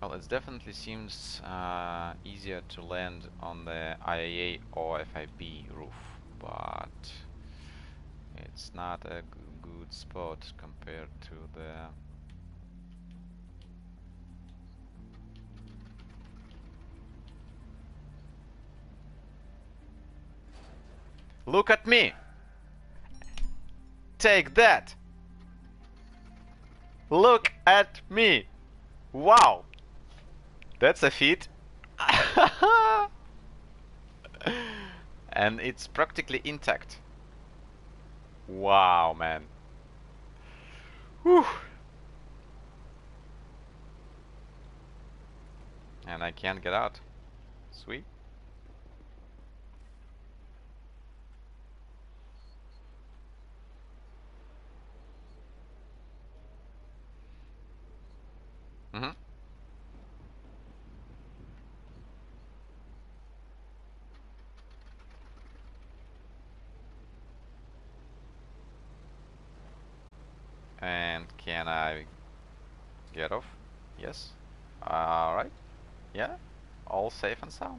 Well, it definitely seems uh, easier to land on the IAA or FIB roof, but it's not a good spot compared to the Look at me! Take that! Look at me! Wow! That's a feat! and it's practically intact. Wow, man. Whew. And I can't get out. Sweet. Mm-hmm. And can I get off? Yes. Alright. Yeah. All safe and sound.